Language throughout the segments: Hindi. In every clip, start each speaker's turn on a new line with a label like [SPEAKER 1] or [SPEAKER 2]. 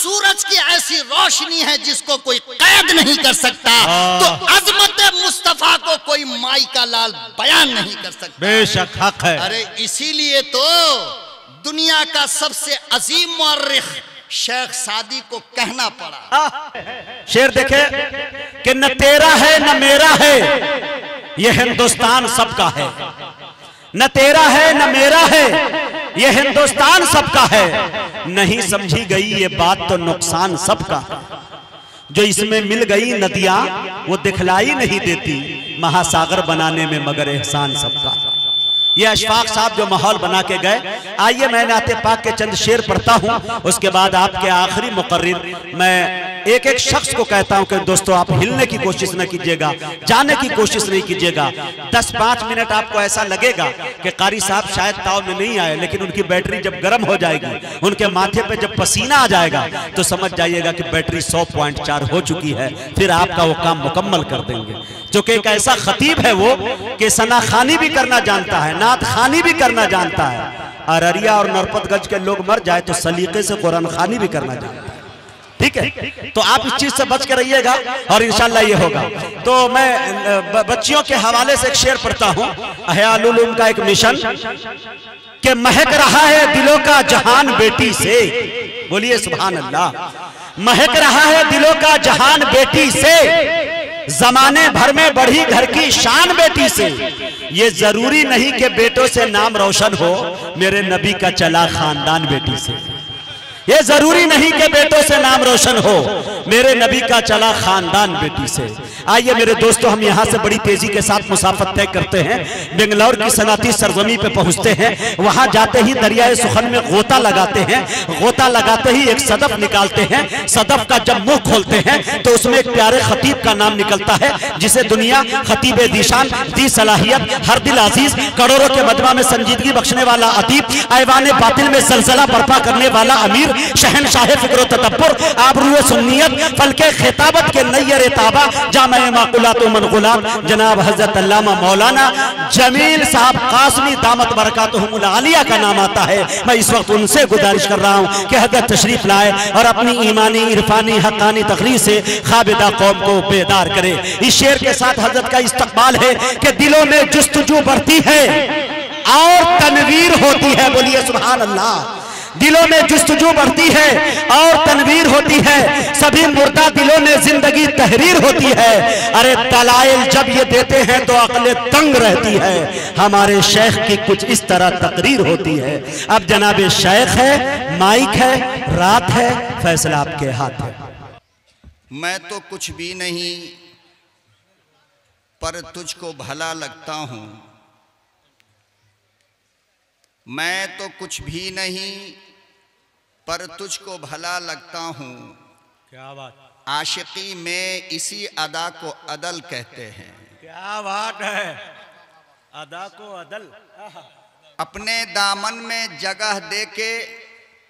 [SPEAKER 1] सूरज की ऐसी रोशनी है जिसको कोई कैद नहीं कर सकता। तो अजमत मुस्तफ़ा को कोई माई का लाल बयान नहीं कर सकता।
[SPEAKER 2] बेशक हक है।
[SPEAKER 1] अरे इसीलिए तो दुनिया का सबसे अजीम मौर्रिख शेख सादी को कहना पड़ा।
[SPEAKER 2] शेर देखे कि न तेरा है न मेरा है यह हिंदुस्तान सबका है। न तेरा है, न मेरा है। ये हिंदुस्तान सबका है। नहीं समझी गई ये बात तो नुकसान सबका। जो इसमें मिल गई नदियाँ, वो दिखलाई नहीं देती महासागर बनाने में मगर एहसान सबका। ये अशफाक साहब जो माहौल बना के गए, आइए मैं नाते पाक के चंद शेर पढ़ता हूँ, उसके बाद आपके आखिरी मुकर्रिर। मैं एक एक शख्स को कहता हूँ कि दोस्तों, आप हिलने की कोशिश न कीजिएगा, जाने की कोशिश नहीं कीजिएगा। दस पाँच मिनट आपको ऐसा लगेगा कि कारी साहब शायद ताव में नहीं आए, लेकिन उनकी बैटरी जब गर्म हो जाएगी, उनके माथे पे जब पसीना आ जाएगा तो समझ जाइएगा कि बैटरी सौ पॉइंट चार हो चुकी है, फिर आपका वो काम मुकम्मल कर देंगे। जो कि एक ऐसा खतीब है वो कि सना खानी भी करना जानता है, नात खानी भी करना जानता है। अररिया और नरपतगंज के लोग मर जाए तो सलीके से कुरान खानी भी करना जानता है। ठीक है? तो आप इस चीज़ से बच के रहिएगा और इंशाल्लाह ये होगा। तो मैं बच्चियों के हवाले से एक शेर पढ़ता हूँ। अहयालुल का एक मिशन। कि महक रहा है दिलों का जहान बेटी से। बोलिए सुभान अल्लाह महक रहा है दिलों का जहान बेटी से। जमाने भर में बढ़ी घर की शान बेटी से। ये ज़रूरी नहीं कि बेटों से नाम रोशन हो। मेरे नबी का चला खानदान बेटी से। ये ज़रूरी नहीं कि बेटों से नाम रोशन हो। मेरे नबी का चला खानदान बेटी से। आइए मेरे दोस्तों, हम यहाँ से बड़ी तेज़ी के साथ मुसाफत तय करते हैं। बेंगलौर की सनाती सरजमी पे पहुँचते हैं। वहाँ जाते ही दरियाए सुखन में गोता लगाते हैं। गोता लगाते ही एक सदफ निकालते हैं। सदफ का जब मुँह खोलते हैं तो उसमें एक प्यारे खतीब का नाम निकलता है, जिसे दुनिया खतीब दिशान, दी सलाहियत, हर दिल अज़ीज़, करोड़ों के मजमा में संजीदगी बख्शने वाला अतीब ऐवान बातिल में जलजला बर्पा करने वाला अमीर शहनशाह फ़िक्र तदब्बर आबरू खिताबत के ताबा जनाब हज़रत अल्लामा मौलाना जमील साहब कासमी दामत आलिया का नाम आता है। मैं इस वक्त उनसे गुजारिश कर रहा हूँ कि हज़रत तशरीफ़ लाए और अपनी ईमानी, इरफानी हकानी तकरीर से खाबिदा कौम को बेदार करे। इस शेर के साथ हज़रत का इस्तकबाल है कि दिलों में जुस्तजू बढ़ती है और तनवीर होती है। बोलिए सुबहान अल्लाह। दिलों में जुस्तजू बढ़ती है और तनवीर होती है। सभी मुर्दा दिलों में ज़िंदगी तहरीर होती है। अरे दलाइल जब ये देते हैं तो अकल तंग रहती है। हमारे शेख की कुछ इस तरह तकरीर होती है। अब जनाब शेख है, माइक है, रात है, फैसला आपके हाथ है।
[SPEAKER 1] मैं तो कुछ भी नहीं, पर तुझको भला लगता हूँ। मैं तो कुछ भी नहीं पर तुझको भला लगता हूँ।
[SPEAKER 2] क्या बात।
[SPEAKER 1] आशिकी में इसी अदा को अदल कहते हैं।
[SPEAKER 2] क्या बात है। अदा को अदल।
[SPEAKER 1] अपने दामन में जगह दे के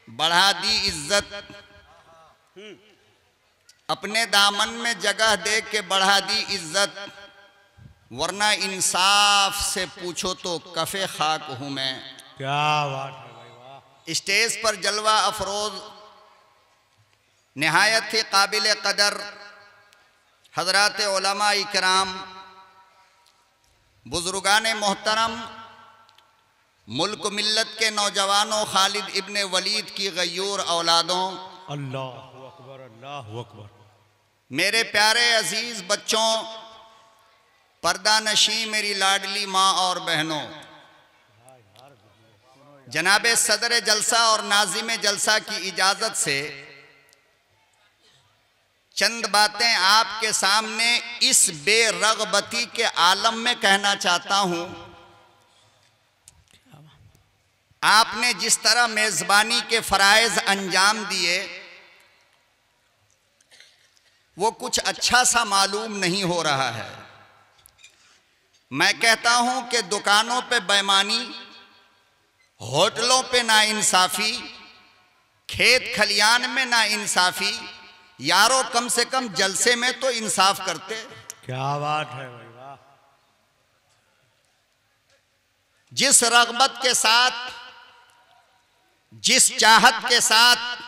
[SPEAKER 1] बढ़ा दी इज़्ज़त। अपने दामन में जगह दे के बढ़ा दी इज़्ज़त। वरना इंसाफ से पूछो तो कफे खाक हूँ मैं।
[SPEAKER 2] क्या बात है।
[SPEAKER 1] स्टेज पर जलवा अफरोज नहायत ही काबिल कदर हज़रत उलमा इकराम बुजुर्गान मोहतरम मुल्क मिल्लत के नौजवानों खालिद इबन वलीद की गयूर औलादों।
[SPEAKER 2] अल्लाह अकबर अल्लाह अकबर।
[SPEAKER 1] मेरे प्यारे अज़ीज़ बच्चों पर्दा नशी मेरी लाडली माँ और बहनों जनाब सदर जलसा और नाजिम जलसा की इजाज़त से चंद बातें आपके सामने इस बेरगबती के आलम में कहना चाहता हूँ। आपने जिस तरह मेज़बानी के फ़राइज़ अंजाम दिए, वो कुछ अच्छा सा मालूम नहीं हो रहा है। मैं कहता हूँ कि दुकानों पे बेमानी होटलों पे ना इंसाफी खेत खलियान में ना इंसाफी यारो कम से कम जलसे में तो इंसाफ करते।
[SPEAKER 2] क्या बात है भाई वाह।
[SPEAKER 1] जिस रगबत के साथ जिस चाहत के साथ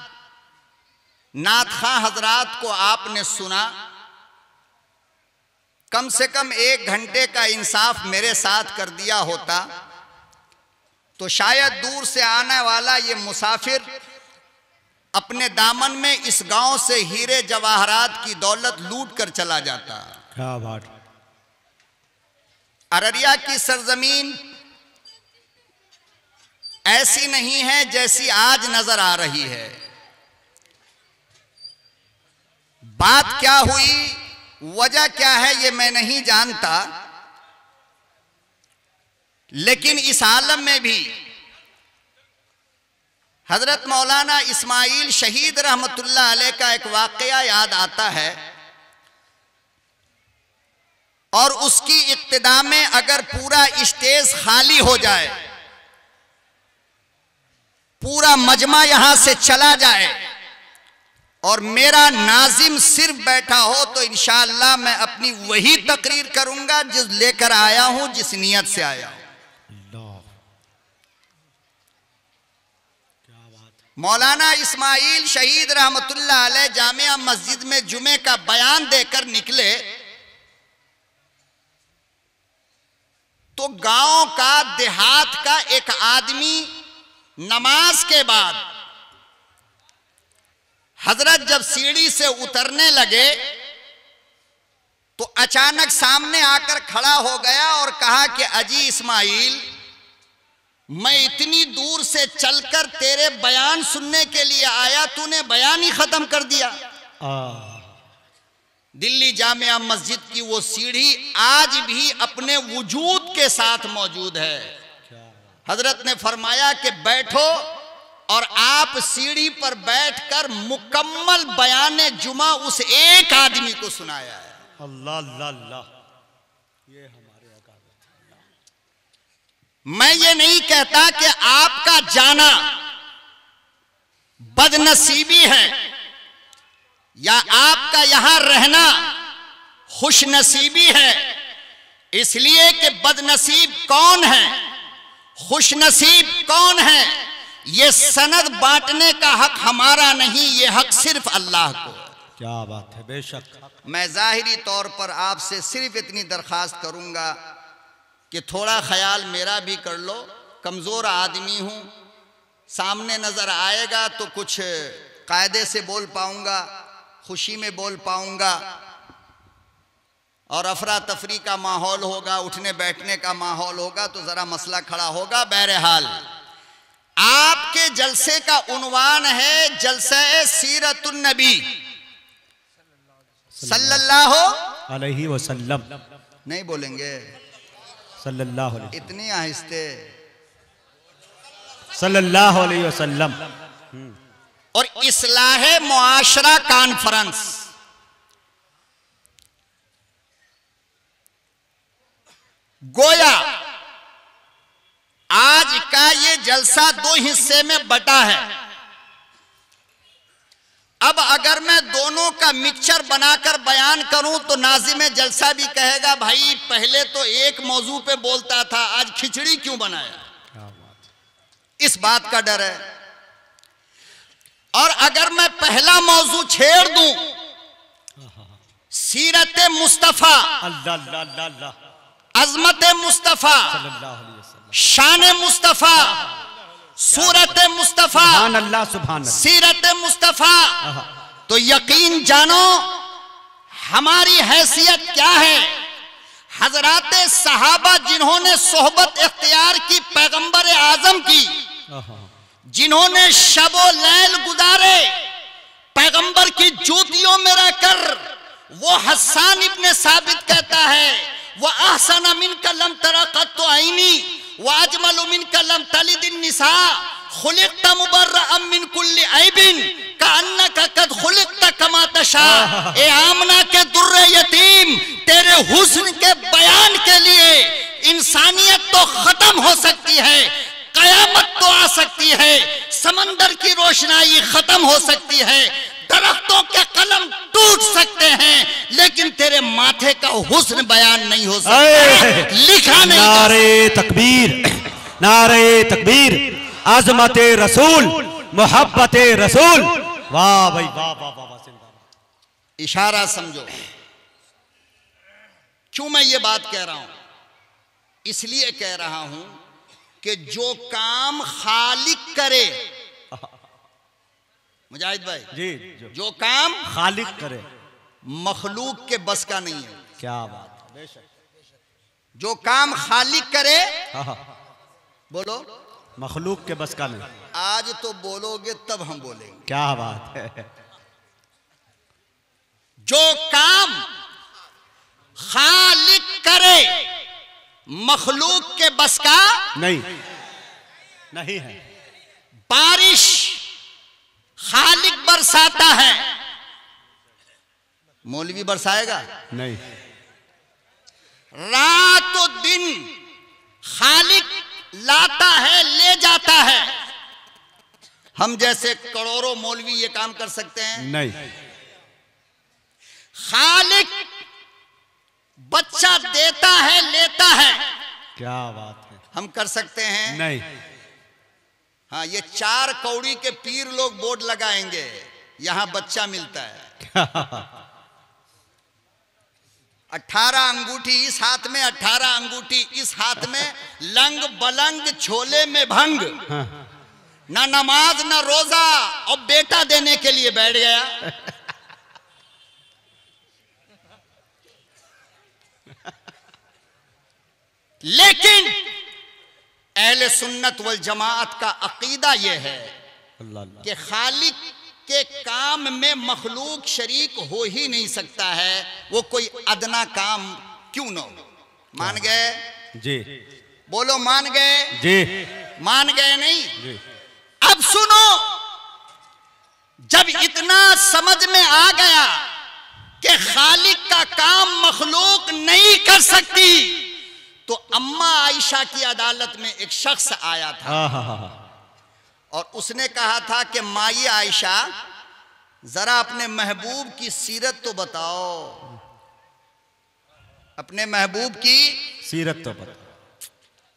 [SPEAKER 1] नाथ खां हजरात को आपने सुना कम से कम एक घंटे का इंसाफ मेरे साथ कर दिया होता। तो शायद दूर से आने वाला ये मुसाफिर अपने दामन में इस गाँव से हीरे जवाहरात की दौलत लूट कर चला जाता।
[SPEAKER 2] क्या बात।
[SPEAKER 1] अररिया की सरजमीन ऐसी नहीं है जैसी आज नज़र आ रही है। बात क्या हुई वजह क्या है ये मैं नहीं जानता। लेकिन इस आलम में भी हज़रत मौलाना इस्माइल शहीद रहमतुल्लाह अलैह का एक वाकया याद आता है। और उसकी इब्तदा में अगर पूरा स्टेज खाली हो जाए, पूरा मजमा यहाँ से चला जाए और मेरा नाजिम सिर्फ़ बैठा हो तो इंशाअल्लाह मैं अपनी वही तकरीर करूँगा जिस लेकर आया हूँ, जिस नियत से आया हूँ। मौलाना इस्माइल शहीद रहमतुल्लाह अलैह जामिया मस्जिद में जुमे का बयान देकर निकले तो गाँव का देहात का एक आदमी नमाज़ के बाद हज़रत जब सीढ़ी से उतरने लगे तो अचानक सामने आकर खड़ा हो गया और कहा कि अजी इस्माइल मैं इतनी दूर से चलकर तेरे बयान सुनने के लिए आया तूने बयान ही खत्म कर दिया। दिल्ली जामिया मस्जिद की वो सीढ़ी आज भी अपने वजूद के साथ मौजूद है। हज़रत ने फरमाया कि बैठो और आप सीढ़ी पर बैठकर मुकम्मल बयान जुमा उस एक आदमी को सुनाया है।
[SPEAKER 2] अल्लाह अल्लाह अल्लाह। ये
[SPEAKER 1] मैं ये नहीं कहता कि आपका जाना बदनसीबी है या आपका यहाँ रहना खुशनसीबी है। इसलिए कि बदनसीब कौन है? खुशनसीब कौन है? ये सनद बांटने का हक हमारा नहीं ये हक सिर्फ़ अल्लाह को।
[SPEAKER 2] क्या बात है बेशक।
[SPEAKER 1] मैं जाहिरी तौर पर आपसे सिर्फ़ इतनी दरखास्त करूँगा कि थोड़ा ख्याल मेरा भी कर लो कमज़ोर आदमी हूँ सामने नज़र आएगा तो कुछ कायदे से बोल पाऊँगा खुशी में बोल पाऊँगा और अफरा तफरी का माहौल होगा उठने बैठने का माहौल होगा तो ज़रा मसला खड़ा होगा बहरहाल। आपके जलसे का उनवान है जलसे सीरतुन्नबी सल्लल्लाहु
[SPEAKER 2] अलैहि वसल्लम।
[SPEAKER 1] नहीं बोलेंगे।
[SPEAKER 2] सल्लल्लाहु अलैहि
[SPEAKER 1] इतनी आहिस्ते।
[SPEAKER 2] सल्लल्लाहु अलैहि वसल्लम।
[SPEAKER 1] और इसलाह मुआशरा कॉन्फ्रेंस। गोया आज का ये जलसा दो हिस्से में बटा है। अब अगर मैं दोनों का मिक्सचर बनाकर बयान करूँ तो नाजिम जलसा भी कहेगा भाई पहले तो एक मौजू पे बोलता था आज खिचड़ी क्यों बनाया? इस बात का डर है। और अगर मैं पहला मौजू छेड़ दूँ सीरत मुस्तफ़ा अजमत मुस्तफ़ा शान मुस्तफ़ा सूरत मुस्तफ़ा
[SPEAKER 2] अल्लाह सुभान
[SPEAKER 1] सीरत मुस्तफ़ा। तो यकीन जानो हमारी हैसियत क्या है? हजरात सहाबा जिन्होंने सोहबत इख्तियार की पैगंबर आज़म की जिन्होंने शबो लैल गुजारे पैगंबर की जूतियों में रहकर वो हसान इब्ने साबित कहता है वह ahsan min कलम तरकत तो आईनी। के दुर्रे तेरे हुस्न के बयान के लिए इंसानियत तो खत्म हो सकती है, कयामत तो आ सकती है, समंदर की रोशनाई खत्म हो सकती है दरख्तों के कलम टूट सकते हैं लेकिन तेरे माथे का हुस्न बयान नहीं हो सकता! लिखा नहीं
[SPEAKER 2] नारे तकबीर नारे तकबीर आजमत रसूल मोहब्बत रसूल। वाह भाई वाह वाह वाह वाह
[SPEAKER 1] इशारा समझो। क्यों मैं ये बात कह रहा हूँ? इसलिए कह रहा हूँ कि जो काम खालिक करे मुजाहिद भाई
[SPEAKER 2] जी जो।
[SPEAKER 1] जो काम
[SPEAKER 2] खालिक करे।
[SPEAKER 1] मखलूक के बस का नहीं है।
[SPEAKER 2] क्या बात है।
[SPEAKER 1] जो काम खालिक करे
[SPEAKER 2] हाँ, हाँ,
[SPEAKER 1] बोलो।
[SPEAKER 2] मखलूक के बस का नहीं।
[SPEAKER 1] आज तो बोलोगे तब हम बोलेंगे।
[SPEAKER 2] क्या बात है।
[SPEAKER 1] जो काम खालिक करे मखलूक के बस का
[SPEAKER 2] नहीं। नहीं है।
[SPEAKER 1] बारिश खालिक बरसाता है। मौलवी बरसाएगा?
[SPEAKER 2] नहीं।
[SPEAKER 1] रात और दिन खालिक लाता है ले जाता है। हम जैसे करोड़ों मौलवी ये काम कर सकते हैं?
[SPEAKER 2] नहीं।
[SPEAKER 1] खालिक बच्चा देता है लेता है।
[SPEAKER 2] क्या बात है।
[SPEAKER 1] हम कर सकते हैं?
[SPEAKER 2] नहीं।
[SPEAKER 1] हाँ ये चार कौड़ी के पीर लोग बोर्ड लगाएँगे। यहाँ बच्चा मिलता है। अठारह अंगूठी इस हाथ में अठारह अंगूठी इस हाथ में लंग बलंग छोले में भंग। ना नमाज़ ना रोजा और बेटा देने के लिए बैठ गया। लेकिन अहले सुन्नत वल जमात का अकीदा यह है कि खालिक के काम में मखलूक शरीक हो ही नहीं सकता है वो कोई अदना काम क्यों न हो? मान गए?
[SPEAKER 2] जी।
[SPEAKER 1] बोलो मान गए?
[SPEAKER 2] जी।
[SPEAKER 1] मान गए नहीं?
[SPEAKER 2] जी।
[SPEAKER 1] अब सुनो जब इतना समझ में आ गया कि खालिक का काम मखलूक नहीं कर सकती तो अम्मा आयशा की अदालत में एक शख्स आया था।
[SPEAKER 2] हाँ हाँ हाँ।
[SPEAKER 1] और उसने कहा था कि माई आयशा जरा अपने महबूब की सीरत तो बताओ। अपने महबूब की
[SPEAKER 2] सीरत तो बताओ।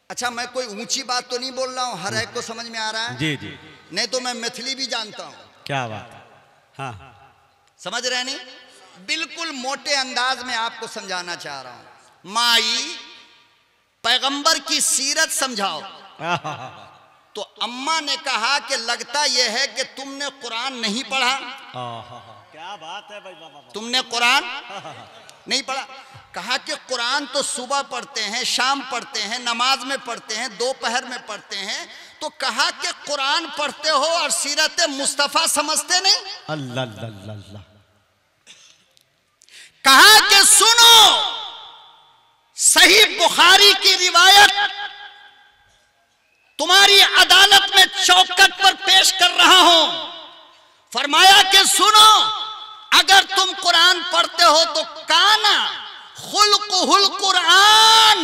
[SPEAKER 1] अच्छा मैं कोई ऊँची बात तो नहीं बोल रहा हूँ? हर एक को समझ में आ रहा है?
[SPEAKER 2] जी जी
[SPEAKER 1] नहीं तो मैं मैथिली भी जानता हूँ।
[SPEAKER 2] क्या बात है? हाँ
[SPEAKER 1] समझ रहे नहीं? बिल्कुल मोटे अंदाज में आपको समझाना चाह रहा हूँ। माई पैगंबर की सीरत समझाओ। तो अम्मा ने कहा कि लगता यह है कि तुमने कुरान नहीं पढ़ा।
[SPEAKER 2] क्या बात है भाई बाबा।
[SPEAKER 1] तुमने कुरान नहीं पढ़ा। कहा कि कुरान तो सुबह पढ़ते हैं शाम पढ़ते हैं नमाज़ में पढ़ते हैं दोपहर में पढ़ते हैं। तो कहा कि कुरान पढ़ते हो और सीरत मुस्तफ़ा समझते नहीं?
[SPEAKER 2] अल्लाह अल्लाह अल्लाह।
[SPEAKER 1] कहा कि सुनो सही बुखारी की रिवायत तुम्हारी अदालत में चौकट पर पेश कर रहा हूँ। फरमाया कि सुनो अगर तुम कुरान पढ़ते हो तो काना खुलकुल कुरान।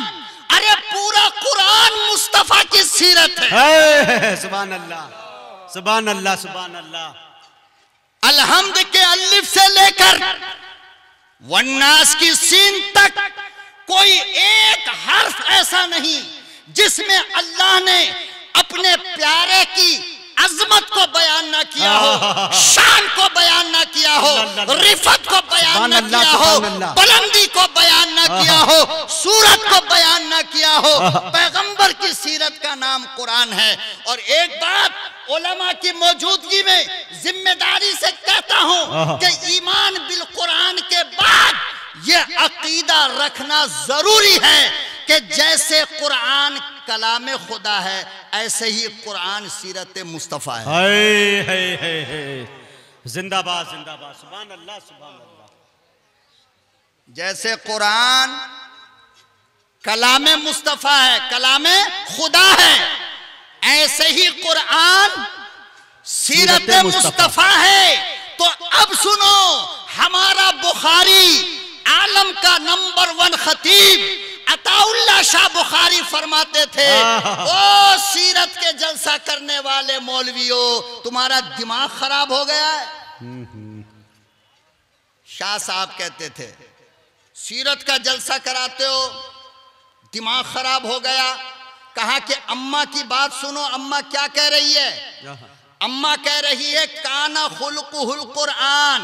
[SPEAKER 1] अरे पूरा कुरान मुस्तफ़ा की सीरत है।
[SPEAKER 2] सुबहान अल्लाह सुबहान अल्लाह सुबहान अल्लाह
[SPEAKER 1] अलहमद के अलिफ से लेकर वन्नास की सीन तक ऐसा नहीं जिसमें अल्लाह ने अपने प्यारे की अजमत को बयान ना किया हो शान को बयान ना किया हो रिफत को बयान ना किया हो बुलंदी को बयान ना किया हो सूरत को बयान ना किया हो पैगंबर की सीरत का नाम कुरान है। और एक बात उलमा की मौजूदगी में ज़िम्मेदारी से कहता हूँ। कि ईमान बिल कुरान के बाद ये अकीदा रखना ज़रूरी है। कि जैसे कुरान कलाम खुदा है ऐसे ही कुरान सीरत मुस्तफ़ा है।
[SPEAKER 2] हाय हाय हाय हाय। जिंदाबाद जिंदाबाद। सुबहान अल्लाह अल्लाह
[SPEAKER 1] जैसे कुरान कलाम मुस्तफ़ा है कलाम खुदा है ऐसे ही कुरान सीरत मुस्तफ़ा है। तो अब सुनो हमारा बुखारी आलम का नंबर वन खतीब अताउल्ला शाह बुखारी फरमाते थे ओ सीरत के जलसा करने वाले मौलवियों तुम्हारा दिमाग खराब हो गया है? शाह साहब कहते थे सीरत का जलसा कराते हो दिमाग खराब हो गया। कहा कि अम्मा की बात सुनो अम्मा क्या कह रही है? अम्मा कह रही है काना खुलकुल कुरान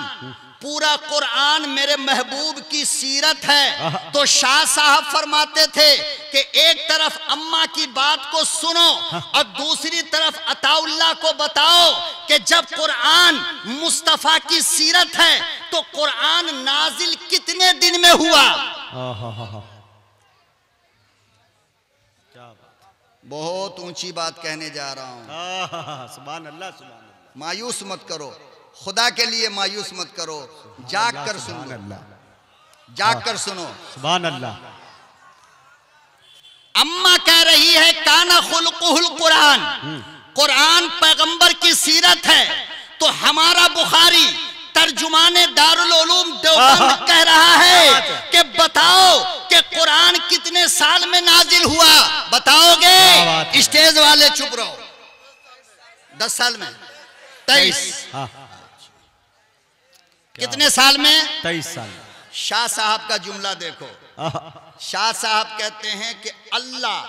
[SPEAKER 1] पूरा कुरान मेरे महबूब की सीरत है। तो शाह साहब फरमाते थे कि एक तरफ़ अम्मा की बात को सुनो और दूसरी तरफ़ अताउल्ला को बताओ कि जब कुरान मुस्तफ़ा की सीरत है तो कुरान नाजिल कितने दिन में हुआ? बहुत ऊँची बात कहने जा रहा हूँ
[SPEAKER 2] सुभान अल्लाह सुभान अल्लाह।
[SPEAKER 1] मायूस मत करो। खुदा के लिए मायूस मत करो। जाग कर सुनो
[SPEAKER 2] अल्लाह।
[SPEAKER 1] जाग कर सुनो।
[SPEAKER 2] सुभान अल्लाह।
[SPEAKER 1] अम्मा कह रही है काना खुलकुल कुरान। कुरान पैगंबर की सीरत है। तो हमारा बुखारी तर्जुमाने दारुल उलूम देवबंद कह रहा है कि बताओ कि कुरान कितने साल में नाजिल हुआ? बताओगे? स्टेज वाले चुप रहो। दस साल में। तेईस।
[SPEAKER 2] हाँ।
[SPEAKER 1] कितने साल में?
[SPEAKER 2] तेईस साल।
[SPEAKER 1] शाह साहब का जुमला देखो। शाह साहब कहते हैं कि अल्लाह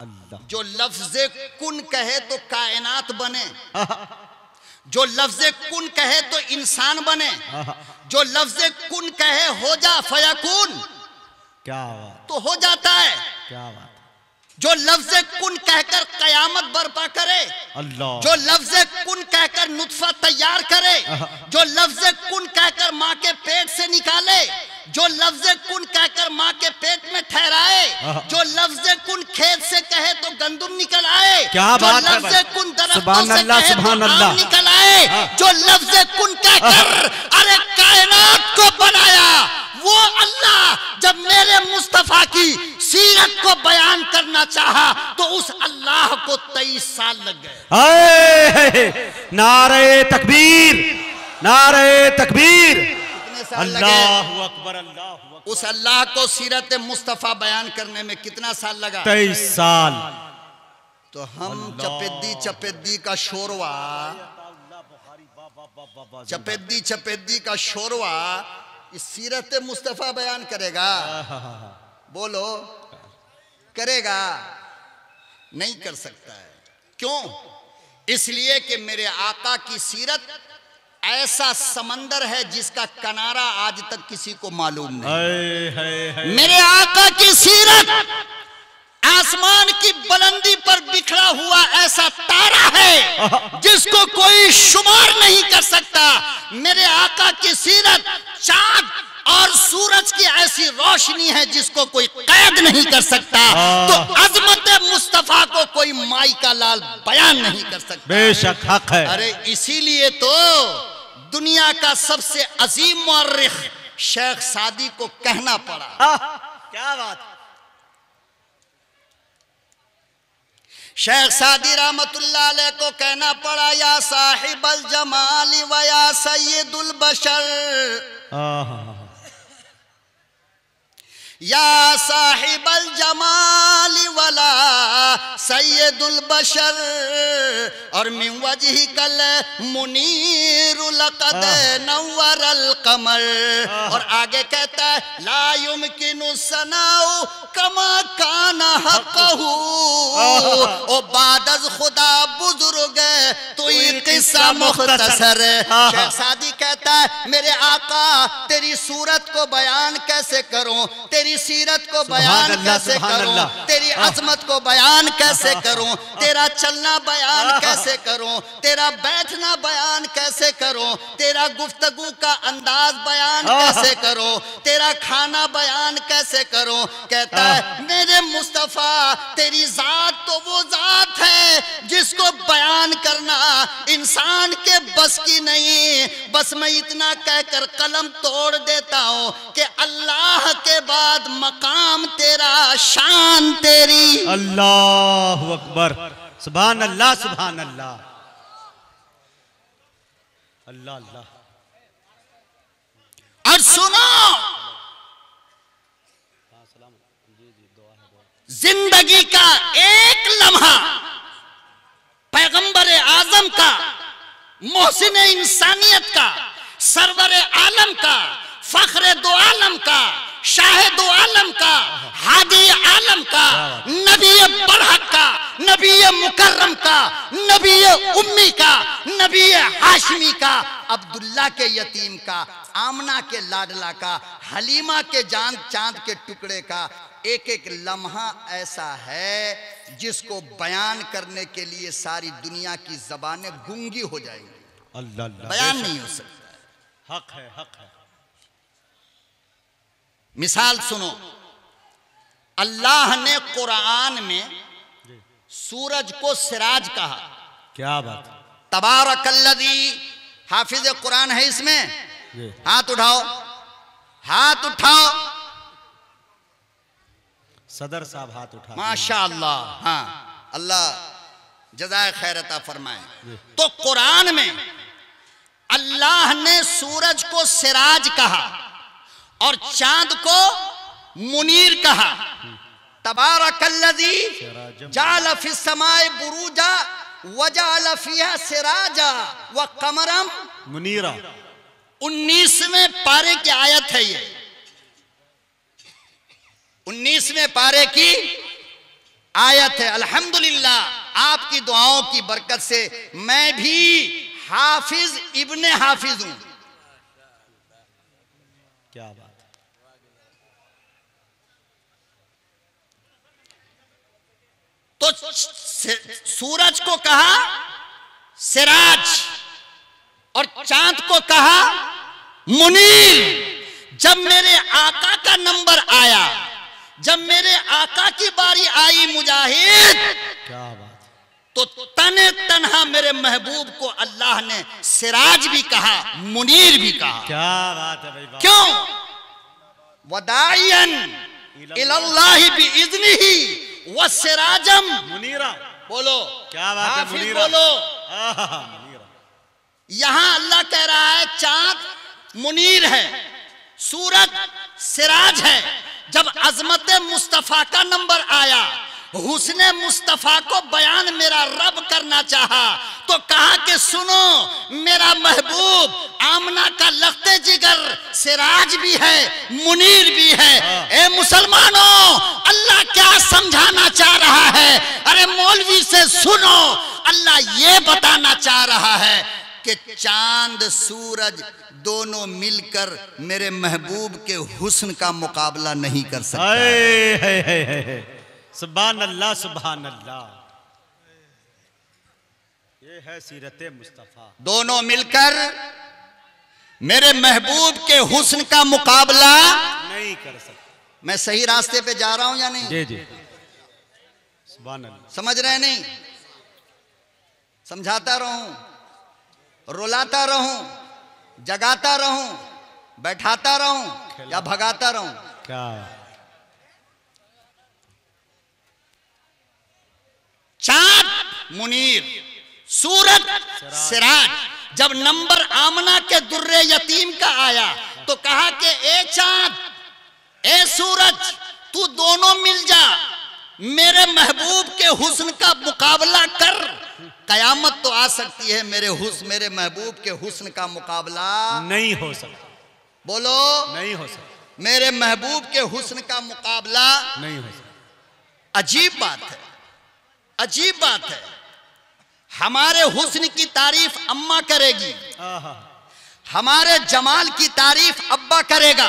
[SPEAKER 2] अल्लाह।
[SPEAKER 1] जो लफ्ज कुन कहे तो कायनात बने। जो लफ्ज कुन कहे तो इंसान बने। जो लफ्ज कुन कहे हो जा फयाकुन।
[SPEAKER 2] क्या बात।
[SPEAKER 1] तो हो जाता है।
[SPEAKER 2] क्या बात।
[SPEAKER 1] जो लफ्ज कुन कहकर कयामत बर्पा करे
[SPEAKER 2] अल्लाह।
[SPEAKER 1] जो लफ्ज कुन कहकर नुतफा तैयार करे जो लफ्ज कुन कहकर माँ के पेट से निकाले जो लफ्ज कुन कहकर माँ के पेट में ठहराए जो लफ्ज कुन खेत से कहे तो गंदुम निकल आए
[SPEAKER 2] क्या
[SPEAKER 1] जो
[SPEAKER 2] बात
[SPEAKER 1] लफ्ज। कुन दरख्तों से कहे तो आम। निकल आए जो लफ्ज कुन कहकर अरे कायनात को बनाया वो अल्लाह जब मेरे मुस्तफ़ा की सीरत को बयान करना चाहा तो उस अल्लाह को तेईस साल लग गए।
[SPEAKER 2] नारे तकबीर नारे तकबीर। अल्लाह अकबर अल्लाह
[SPEAKER 1] उस अल्लाह को सीरत मुस्तफ़ा बयान करने में कितना साल लगा?
[SPEAKER 2] तेईस साल।
[SPEAKER 1] तो हम चपेदी चपेदी का शोरवा चपेदी चपेद्दी का शोरवा इस सीरत मुस्तफ़ा बयान करेगा। बोलो करेगा नहीं कर सकता है। क्यों? इसलिए कि मेरे आका की सीरत ऐसा समंदर है जिसका किनारा आज तक किसी को मालूम नहीं।
[SPEAKER 2] हाय हाय हाय।
[SPEAKER 1] मेरे आका की सीरत आसमान की बुलंदी पर बिखरा हुआ ऐसा तारा है जिसको कोई शुमार नहीं कर सकता। मेरे आका की सीरत चाँद और सूरज की ऐसी रोशनी है जिसको कोई कैद नहीं कर सकता। तो अजमत मुस्तफ़ा को कोई माई का लाल बयान नहीं कर सकता।
[SPEAKER 2] बेशक हक है।
[SPEAKER 1] अरे इसीलिए तो दुनिया का सबसे अजीम मौर्रिख शेख सादी को कहना पड़ा।
[SPEAKER 2] आह, क्या बात
[SPEAKER 1] शेख सादी रहमतुल्लाह अलैह को कहना पड़ा या साहिबल जमाली व या सैयदुल बशर।
[SPEAKER 2] आह,
[SPEAKER 1] साहिब अल जमाली वला सैयदुल बशर। और मिन ही कल मुनीर लकद अल कमर और आगे कहता है ला युमकिनु सनाउ कमा काना हकहू। ओ बादज खुदा बुज़ुर्ग तो ये किस्सा मुख्तसर शेख सादी कहता है मेरे आका तेरी सूरत को बयान कैसे करूँ? तेरी सीरत को बयान कैसे करूँ? तेरी अजमत को बयान कैसे करूँ? तेरा चलना बयान कैसे करूँ? तेरा बैठना बयान कैसे करूँ? तेरा गुफ्तगू का अंदाज बयान कैसे करो? तेरा खाना बयान कैसे करो? कहता है। मेरे मुस्तफ़ा तेरी जात तो वो जात है जिसको बयान करना इंसान के बस की नहीं। बस मैं इतना कहकर कलम तोड़ देता हूँ कि अल्लाह के बाद मकाम तेरा शान तेरी।
[SPEAKER 2] अल्लाह अकबर। सुभान अल्लाह सुभान अल्लाह। अल्लाह अल्लाह।
[SPEAKER 1] और सुनो। ज़िंदगी का एक लम्हा पैगंबर आज़म का मोहसिन इंसानियत का सरवर आलम का फख्र दो आलम का शाह दो आलम का हादी आलम का नबी बरहक का नबी मुकर्रम का नबी उम्मी का नबी हाशमी का अब्दुल्ला के यतीम का आमना के लाडला का हलीमा के जान चाँद के टुकड़े का एक एक लम्हा ऐसा है जिसको बयान करने के लिए सारी दुनिया की जबानें गूँगी हो जाएँगी।
[SPEAKER 2] अल्लाह अल्लाह
[SPEAKER 1] बयान नहीं हो सकता।
[SPEAKER 2] हक है हक है।
[SPEAKER 1] मिसाल सुनो। अल्लाह ने कुरान में सूरज को सिराज कहा।
[SPEAKER 2] क्या बात
[SPEAKER 1] तबारकल्लदी हाफिज कुरान है इसमें। हाथ उठाओ। हाथ उठाओ।
[SPEAKER 2] सदर साहब हाथ उठा
[SPEAKER 1] माशा अल्लाह हाँ। अल्लाह जजाय खैरता फरमाए। तो कुरान में अल्लाह ने सूरज को सिराज कहा और चाँद को मुनीर कहा। तबारकल्लदी
[SPEAKER 2] सिराजम।
[SPEAKER 1] जाल फिस समाए बुरूजा वजाल फिहा सिराजा व कमरम।
[SPEAKER 2] मुनीरा।
[SPEAKER 1] उन्नीसवें पारे की आयत है ये। उन्नीसवें पारे की आयत है। अल्हम्दुलिल्लाह आपकी दुआओं की बरकत से मैं भी हाफिज इब्ने हाफिज हूँ
[SPEAKER 2] क्या बात
[SPEAKER 1] तो सूरज को कहा सिराज। और चाँद को कहा मुनीर। जब मेरे आका का नंबर आया जब मेरे आका की बारी आई मुजाहिद
[SPEAKER 2] क्या बात
[SPEAKER 1] तो तने तनहा मेरे महबूब को अल्लाह ने सिराज भी कहा मुनीर भी कहा।
[SPEAKER 2] क्या बात है भाई
[SPEAKER 1] क्यों? वदायन इलल्लाहि बिइज़्निही। व सिराजम
[SPEAKER 2] मुनीरा।
[SPEAKER 1] बोलो।
[SPEAKER 2] क्या बात है, मुनीरा?
[SPEAKER 1] बोलो।
[SPEAKER 2] यहाँ
[SPEAKER 1] यहाँ अल्लाह कह रहा है चाँद मुनीर है सूरज सिराज है। जब अजमत मुस्तफ़ा का नंबर आया हुस्न मुस्तफ़ा को बयान मेरा रब करना चाहा। तो कहा कि सुनो मेरा महबूब आमना का लगते जिगर सिराज भी है मुनीर भी है। ए मुसलमानों अल्लाह क्या समझाना चाह रहा है? अरे मौलवी से सुनो अल्लाह ये बताना चाह रहा है कि चाँद सूरज दोनों मिलकर मेरे महबूब के हुस्न का मुकाबला नहीं कर सकते।
[SPEAKER 2] सुभान अल्लाह सुभान अल्लाह ये है सीरत मुस्तफ़ा।
[SPEAKER 1] दोनों मिलकर मेरे महबूब के हुस्न का मुकाबला
[SPEAKER 2] नहीं कर सकते।
[SPEAKER 1] मैं सही रास्ते पे जा रहा हूँ या नहीं?
[SPEAKER 2] जी जी। सुभान अल्लाह
[SPEAKER 1] समझ रहे नहीं? समझाता रहूँ रुलाता रहूँ जगाता रहूँ बैठाता रहूँ या भगाता रहूँ?
[SPEAKER 2] क्या?
[SPEAKER 1] चाँद मुनीर सूरज सिराज। जब नंबर आमना के दुर्रे यतीम का आया तो कहा कि ए चाँद ए सूरज तू दोनों मिल जा। मेरे महबूब के हुस्न का मुकाबला कर। कयामत तो आ सकती है मेरे हुस्न मेरे महबूब के हुस्न का मुकाबला
[SPEAKER 2] नहीं हो सकता।
[SPEAKER 1] बोलो।
[SPEAKER 2] नहीं हो सकता।
[SPEAKER 1] मेरे महबूब के हुस्न का मुकाबला
[SPEAKER 2] नहीं हो सकता।
[SPEAKER 1] अजीब बात है। अजीब बात है। हमारे हुस्न की तारीफ़ अम्मा करेगी। हमारे जमाल की तारीफ़ अब्बा करेगा।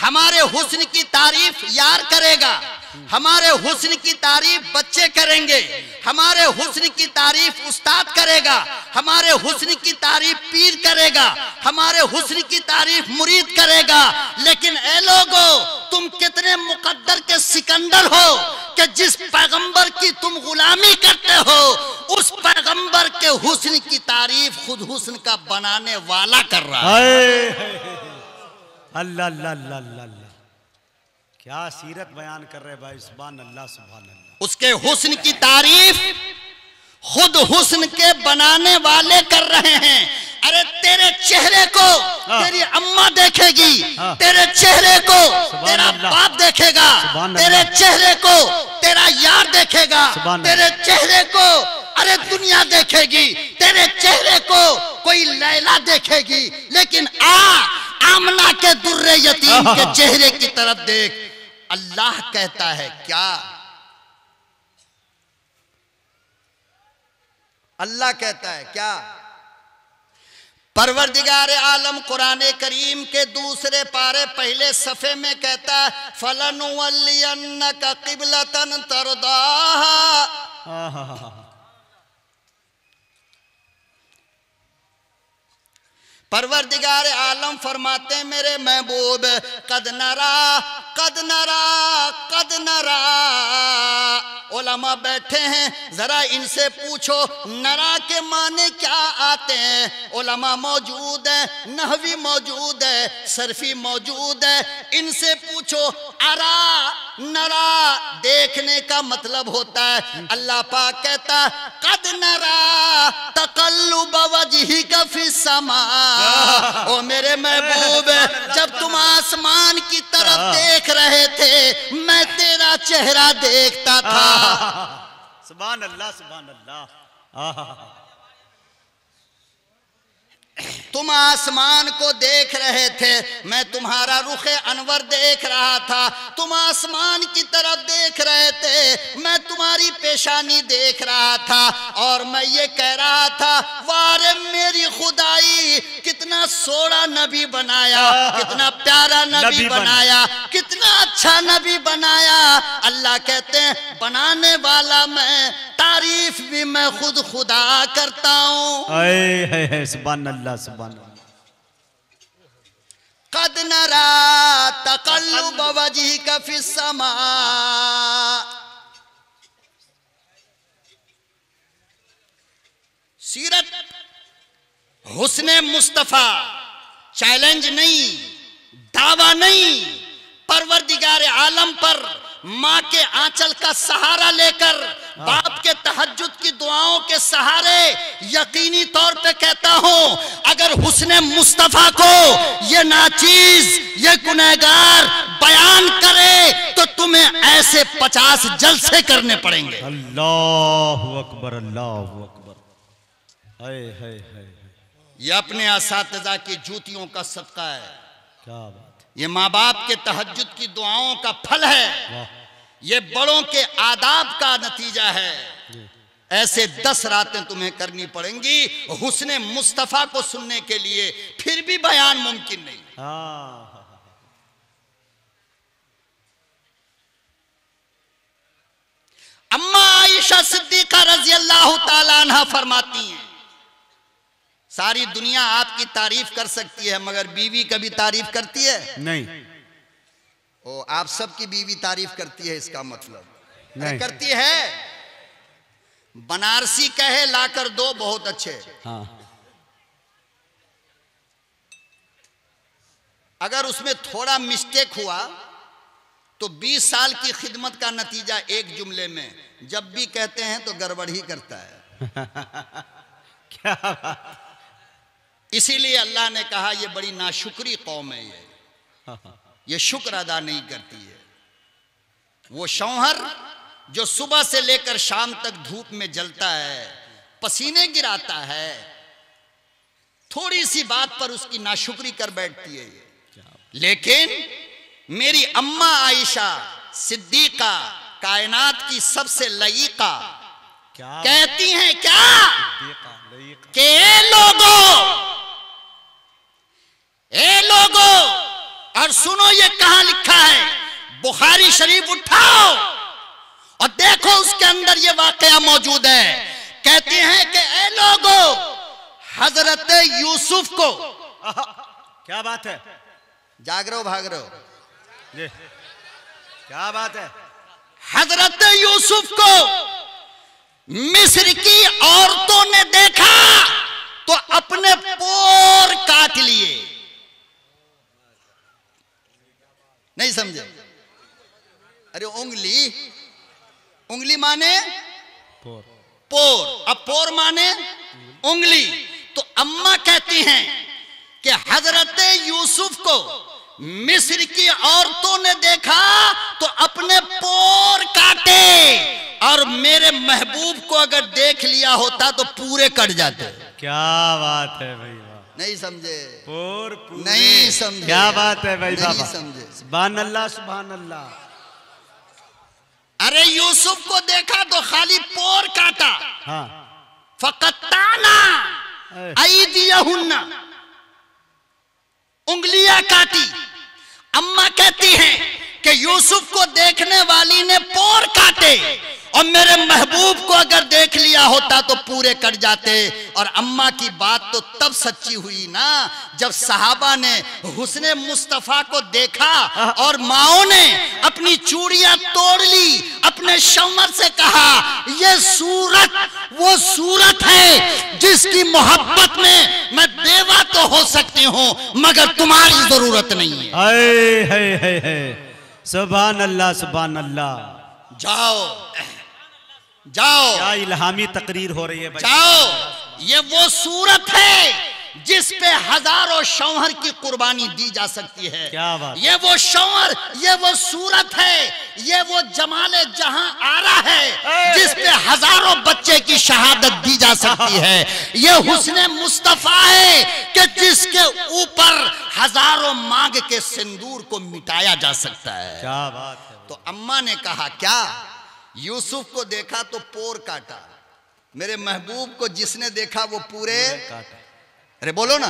[SPEAKER 1] हमारे हुस्न की तारीफ़ यार करेगा। हमारे हुस्न की तारीफ़ बच्चे करेंगे, हमारे हुस्न की तारीफ़ उस्ताद करेगा, हमारे हुस्न की तारीफ़ पीर करेगा, हमारे हुस्न की तारीफ़ मुरीद करेगा। लेकिन ए लोगो, तुम कितने मुकद्दर के सिकंदर हो कि जिस पैगंबर की तुम गुलामी करते हो, उस पैगंबर के हुस्न की तारीफ़ खुद हुस्न का बनाने वाला कर रहा है।
[SPEAKER 2] अल्लाह अल्लाह अल्लाह अल्लाह। क्या सीरत बयान कर रहे भाई सुभान अल्लाह सुभान अल्लाह
[SPEAKER 1] उसके हुस्न की तारीफ़ खुद हुस्न के बनाने वाले कर रहे हैं। अरे तेरे चेहरे को
[SPEAKER 2] हाँ।
[SPEAKER 1] तेरी अम्मा देखेगी
[SPEAKER 2] हाँ।
[SPEAKER 1] तेरे चेहरे को तेरा बाप देखेगा तेरे चेहरे को तेरा यार देखेगा तेरे चेहरे को अरे दुनिया देखेगी तेरे चेहरे को कोई लैला देखेगी। लेकिन आ आमना के दुर्रे यतीम के चेहरे की तरफ़ देख अल्लाह कहता है, क्या? अल्लाह कहता है, क्या? परवरदिगार आलम कुरान करीम के दूसरे पारे पहले सफ़े में कहता है फलन का किबलतन तरदा परवरदिगार आलम फरमाते मेरे महबूब, कद नरा कद नरा कद नरा। ओलमा बैठे हैं, जरा इनसे पूछो, नरा के माने क्या आते हैं? ओलमा मौजूद है, नहवी मौजूद है, सरफी मौजूद है। इनसे पूछो, अरा नरा देखने का मतलब होता है अल्लाह पाक कहता कद नरा तकल्लुब वजही का फ़ी समा। ओ मेरे महबूब जब तुम आसमान की तरफ़ देख रहे थे मैं तेरा चेहरा देखता था।
[SPEAKER 2] सुभान अल्लाह सुभान अल्लाह।
[SPEAKER 1] तुम आसमान को देख रहे थे। मैं तुम्हारा रुख अनवर देख रहा था। तुम आसमान की तरफ़ देख रहे थे। मैं तुम्हारी पेशानी देख रहा था। और मैं ये कह रहा था वारे मेरी खुदाई कितना सोड़ा नबी बनाया कितना प्यारा नबी,
[SPEAKER 2] नबी बन-
[SPEAKER 1] बनाया कितना अच्छा नबी बनाया। अल्लाह कहते हैं बनाने वाला मैं तारीफ़ भी मैं खुद खुदा करता हूँ।
[SPEAKER 2] है है सुभान अल्लाह सुभान
[SPEAKER 1] कद नरा फ़ी समा। सीरत हुस्न मुस्तफ़ा चैलेंज नहीं दावा नहीं परवरदिगार आलम पर माँ के आंचल का सहारा लेकर बाप के तहज्जुद की दुआओं के सहारे यकीनी तौर पे कहता हूँ अगर हुस्न मुस्तफ़ा को ये नाचीज ये गुनहगार बयान करे तो तुम्हें ऐसे पचास जलसे करने पड़ेंगे।
[SPEAKER 2] अल्लाह अकबर अल्लाह अकबर। है है है
[SPEAKER 1] ये अपने असातिजा की जूतियों का सदका है।
[SPEAKER 2] क्या बात।
[SPEAKER 1] ये माँ बाप के तहज्जुद की दुआओं का फल है। ये बड़ों के आदाब का नतीजा है। ऐसे दस रातें तुम्हें करनी पड़ेंगी हुस्न मुस्तफ़ा को सुनने के लिए फिर भी बयान मुमकिन नहीं।
[SPEAKER 2] हाँ।
[SPEAKER 1] अम्मा आयशा सिद्दीका रज़ी अल्लाह तआला अन्हा फरमाती हैं सारी दुनिया आपकी तारीफ़ कर सकती है मगर बीवी कभी तारीफ़ करती है?
[SPEAKER 2] नहीं।
[SPEAKER 1] ओ आप सबकी बीवी तारीफ़ करती है इसका मतलब।
[SPEAKER 2] नहीं।
[SPEAKER 1] करती है? बनारसी कहे लाकर दो बहुत अच्छे।
[SPEAKER 2] हाँ।
[SPEAKER 1] अगर उसमें थोड़ा मिस्टेक हुआ तो 20 साल की खिदमत का नतीजा एक जुमले में। जब भी कहते हैं तो गड़बड़ ही करता है।
[SPEAKER 2] क्या
[SPEAKER 1] इसीलिए अल्लाह ने कहा ये बड़ी नाशुक्री कौम है ये। ये शुक्र अदा नहीं करती है। वो शौहर जो सुबह से लेकर शाम तक धूप में जलता है पसीने गिराता है थोड़ी सी बात पर उसकी नाशुक्री कर बैठती है ये। लेकिन मेरी अम्मा आयशा सिद्दीका कायनात की सबसे लईका
[SPEAKER 2] क्या?
[SPEAKER 1] कहती हैं क्या? कि ए लोगो ए लोगो और सुनो ये कहा लिखा है। बुखारी शरीफ उठाओ और देखो उसके अंदर ये वाकया मौजूद है। कहती हैं कि ए लोगो हज़रत यूसुफ को।
[SPEAKER 2] क्या बात है?
[SPEAKER 1] जाग रहे हो भाग रहे हो
[SPEAKER 2] क्या बात है?
[SPEAKER 1] हज़रत यूसुफ को मिस्र की औरतों ने देखा तो अपने पोर काट लिए। नहीं समझे? अरे उंगली उंगली माने
[SPEAKER 2] पोर।
[SPEAKER 1] पोर। अब पोर माने उंगली। तो अम्मा कहती हैं कि हज़रत यूसुफ को मिस्र की औरतों ने देखा तो अपने पोर काटे। और मेरे महबूब को अगर देख लिया होता तो पूरे कट जाते।
[SPEAKER 2] क्या बात है भाई
[SPEAKER 1] नहीं समझे।
[SPEAKER 2] पोर पूरे।
[SPEAKER 1] नहीं समझे।
[SPEAKER 2] क्या बात है भाई
[SPEAKER 1] नहीं
[SPEAKER 2] बाबा।
[SPEAKER 1] समझे।
[SPEAKER 2] सुभान अल्लाह सुभान अल्लाह
[SPEAKER 1] अरे यूसुफ को देखा तो खाली पोर काटा।
[SPEAKER 2] हाँ।
[SPEAKER 1] ऐदियहुन्ना उंगलियाँ काटी। अम्मा कहती हैं कि यूसुफ को देखने वाली ने पोर काटे। और मेरे महबूब को अगर देख लिया होता तो पूरे कर जाते। और अम्मा की बात तो तब सच्ची हुई ना जब सहाबा ने हुसने मुस्तफ़ा को देखा और माओ ने अपनी चूड़ियाँ तोड़ ली अपने शमर से कहा यह सूरत वो सूरत है जिसकी मोहब्बत में मैं बेवा तो हो सकती हूँ मगर तुम्हारी ज़रूरत नहीं है।
[SPEAKER 2] सुभान अल्लाह सुभान अल्लाह।
[SPEAKER 1] जाओ। जाओ।
[SPEAKER 2] क्या इल्हामी तकरीर हो रही है भाई?
[SPEAKER 1] जाओ। ये वो सूरत है जिस पे हज़ारों शौहर की कुर्बानी दी जा सकती है।
[SPEAKER 2] क्या बात।
[SPEAKER 1] ये वो शौहर ये वो सूरत है ये वो जमाले जहाँ आ रहा है जिस पे हज़ारों बच्चे की शहादत दी जा सकती है। ये हुस्न मुस्तफ़ा है कि जिसके ऊपर हज़ारों मांग के सिंदूर को मिटाया जा सकता है।
[SPEAKER 2] क्या बात है
[SPEAKER 1] तो अम्मा ने कहा क्या? यूसुफ को देखा तो पोर काटा। मेरे महबूब को जिसने देखा वो पूरे
[SPEAKER 2] काटा।
[SPEAKER 1] अरे बोलो ना।